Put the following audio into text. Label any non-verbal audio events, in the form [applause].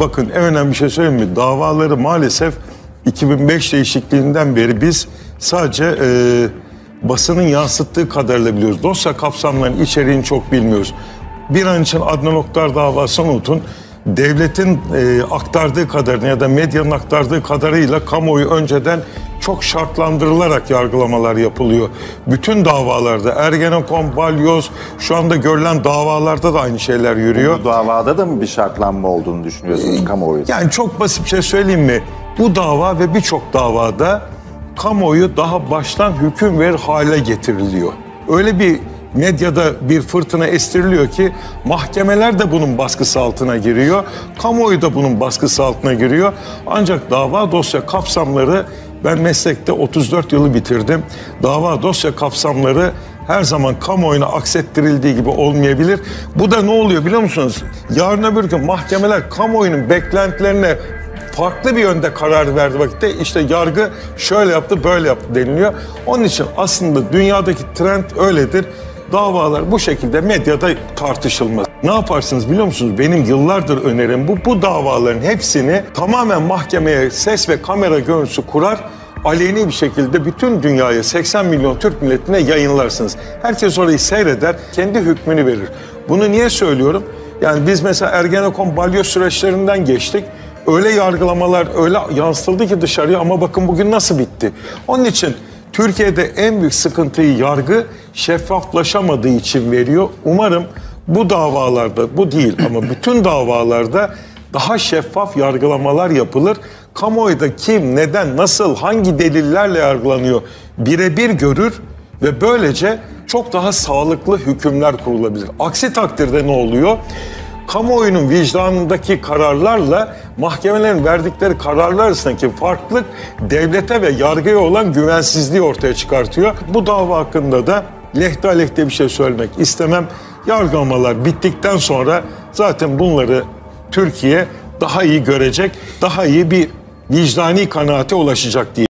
bakın en önemli şey söyleyeyim mi? Davaları maalesef 2005 değişikliğinden beri biz sadece e, basının yansıttığı kadarıyla biliyoruz. Dosya kapsamlarının içeriğini çok bilmiyoruz. Bir an için Adnan Oktar davasını unutun. Devletin e, aktardığı kadarını ya da medyanın aktardığı kadarıyla kamuoyu önceden çok şartlandırılarak yargılamalar yapılıyor. Bütün davalarda Ergenekon, Balyoz şu anda görülen davalarda da aynı şeyler yürüyor. Bu davada da mı bir şartlanma olduğunu düşünüyorsunuz kamuoyu? Yani çok basit bir şey söyleyeyim mi? Bu dava ve birçok davada kamuoyu daha baştan hüküm verir hale getiriliyor. Öyle bir medyada bir fırtına estiriliyor ki mahkemeler de bunun baskısı altına giriyor. Kamuoyu da bunun baskısı altına giriyor. Ancak dava dosya kapsamları ben meslekte 34 yılı bitirdim. Dava dosya kapsamları her zaman kamuoyuna aksettirildiği gibi olmayabilir. Bu da ne oluyor biliyor musunuz? Yarın öbür gün mahkemeler kamuoyunun beklentilerine farklı bir yönde karar verdi vakitte işte yargı şöyle yaptı böyle yaptı deniliyor. Onun için aslında dünyadaki trend öyledir. Davalar bu şekilde medyada tartışılmaz. Ne yaparsınız biliyor musunuz? Benim yıllardır önerim bu. Bu davaların hepsini tamamen mahkemeye ses ve kamera görüntüsü kurar aleni bir şekilde bütün dünyaya 80 milyon Türk milletine yayınlarsınız. Herkes orayı seyreder, kendi hükmünü verir. Bunu niye söylüyorum? Yani biz mesela Ergenekon balyoz süreçlerinden geçtik. Öyle yargılamalar öyle yansıtıldı ki dışarıya ama bakın bugün nasıl bitti. Onun için Türkiye'de en büyük sıkıntıyı yargı şeffaflaşamadığı için veriyor. Umarım bu davalarda, bu değil ama [clears throat] bütün davalarda daha şeffaf yargılamalar yapılır. Kamuoyuda kim, neden, nasıl, hangi delillerle yargılanıyor birebir görür ve böylece çok daha sağlıklı hükümler kurulabilir. Aksi takdirde ne oluyor? Kamuoyunun vicdanındaki kararlarla mahkemelerin verdikleri kararlar arasındaki farklılık devlete ve yargıya olan güvensizliği ortaya çıkartıyor. Bu dava hakkında da lehte aleyhte bir şey söylemek istemem. Yargılamalar bittikten sonra zaten bunları Türkiye daha iyi görecek, daha iyi bir vicdani kanaate ulaşacak diye.